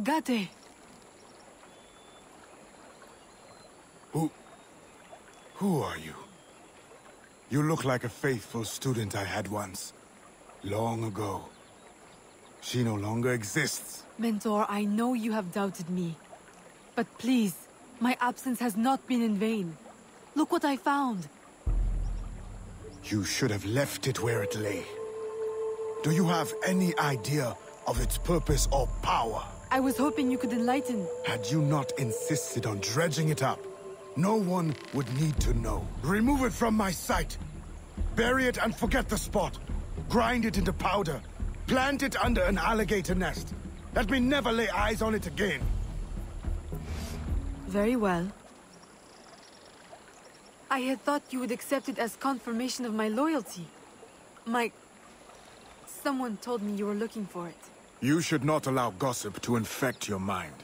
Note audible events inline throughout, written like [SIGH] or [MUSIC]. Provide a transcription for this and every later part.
Agaté! Who... Who are you? You look like a faithful student I had once. Long ago. She no longer exists. Mentor, I know you have doubted me. But please, my absence has not been in vain. Look what I found. You should have left it where it lay. Do you have any idea of its purpose or power? I was hoping you could enlighten. Had you not insisted on dredging it up, no one would need to know. Remove it from my sight. Bury it and forget the spot. Grind it into powder. Plant it under an alligator nest. Let me never lay eyes on it again. Very well. I had thought you would accept it as confirmation of my loyalty. My... Someone told me you were looking for it. You should not allow gossip to infect your mind.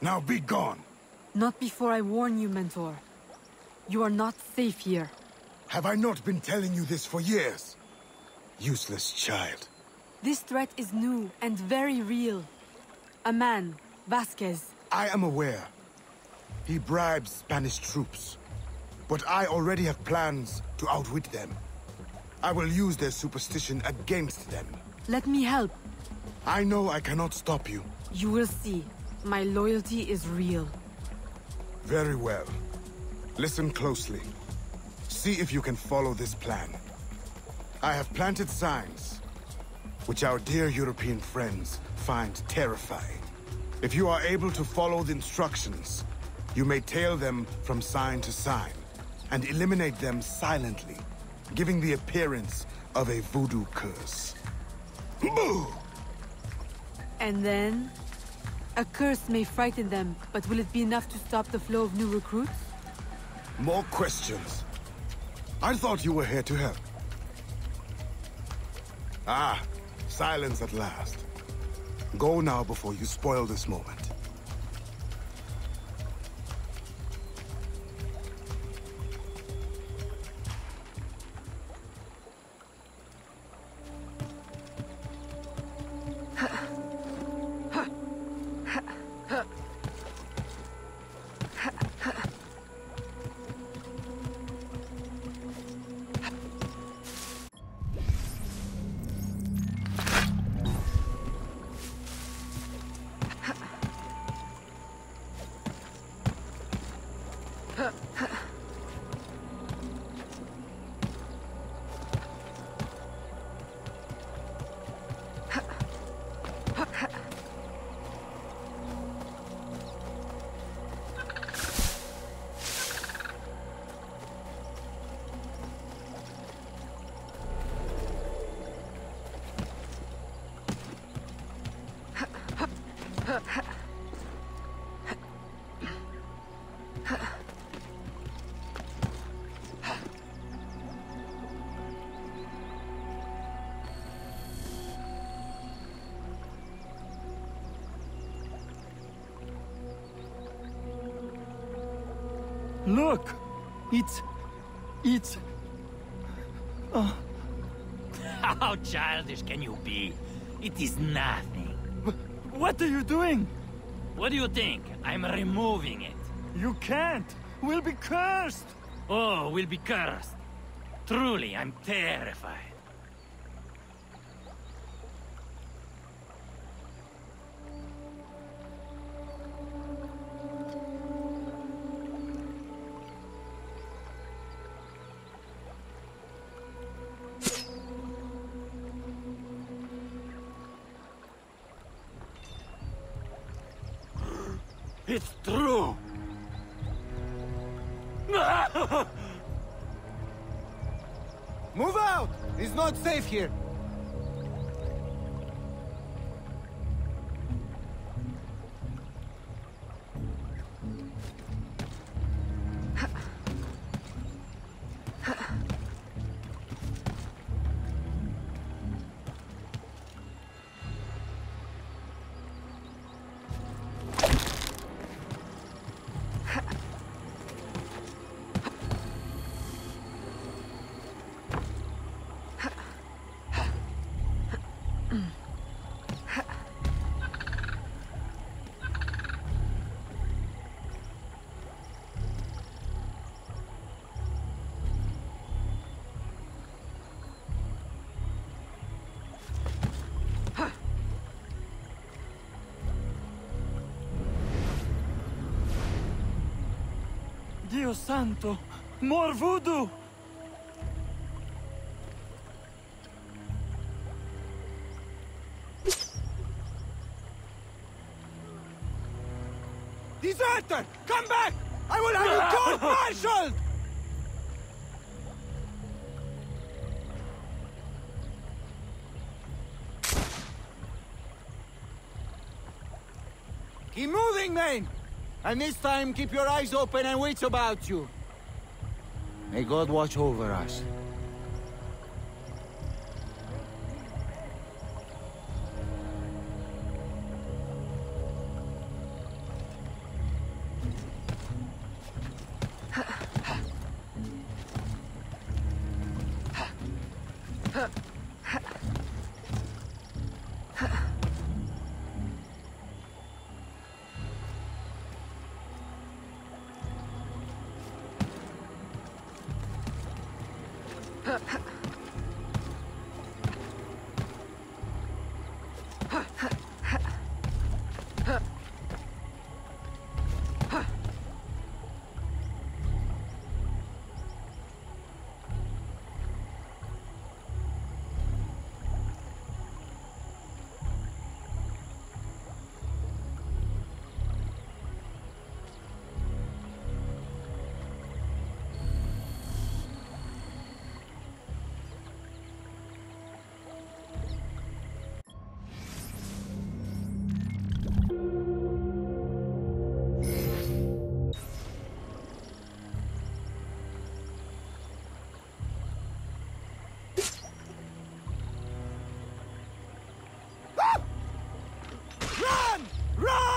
Now be gone! Not before I warn you, Mentor. You are not safe here. Have I not been telling you this for years? Useless child. This threat is new and very real. A man, Vasquez. I am aware. He bribes Spanish troops. But I already have plans to outwit them. I will use their superstition against them. Let me help. I know I cannot stop you. You will see. My loyalty is real. Very well. Listen closely. See if you can follow this plan. I have planted signs, which our dear European friends find terrifying. If you are able to follow the instructions, you may tail them from sign to sign, and eliminate them silently, giving the appearance of a voodoo curse. Boo! And then? A curse may frighten them, but will it be enough to stop the flow of new recruits? More questions. I thought you were here to help. Ah, silence at last. Go now before you spoil this moment. Look! It's... It's... Oh, [LAUGHS] How childish can you be? It is nothing. wh- what are you doing? What do you think? I'm removing it. You can't! We'll be cursed! Oh, we'll be cursed. Truly, I'm terrified. It's true! Move out! It's not safe here. Dio santo! Morvudo! Deserter! Come back! I will have you court-martialed! Keep moving, men! And this time, keep your eyes open and wits about you. May God watch over us. Huh. Run! Run!